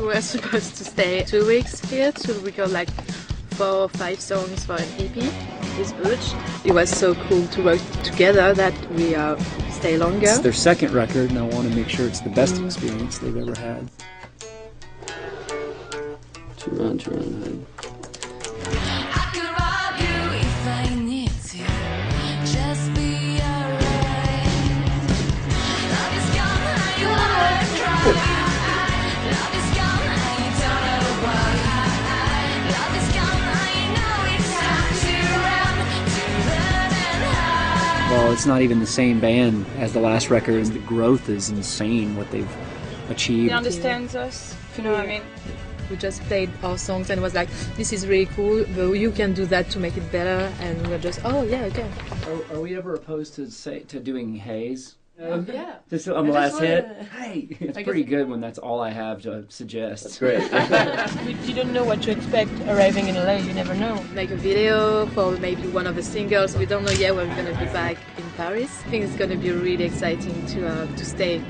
we were supposed to stay two weeks here to record like four or five songs for an EP with Butch. It was so cool to work together that we uh, stay longer. It's their second record, and I want to make sure it's the best experience they've ever had. Turn around, turn around. I could rob you Well, it's not even the same band as the last record. The growth is insane what they've achieved. He understands us, if you know what I mean. We just played our songs and was like, this is really cool, but you can do that to make it better. And we are just, oh yeah, okay. Are, are we ever opposed to say to doing haze? Yeah. Just on the last hit. wanna- Hey, it's I pretty guess- good when that's all I have to suggest. That's great. We don't know what to expect arriving in LA, you never know. Make a video for maybe one of the singles. We don't know yet when we're gonna be back in Paris. I think it's gonna be really exciting to uh, to stay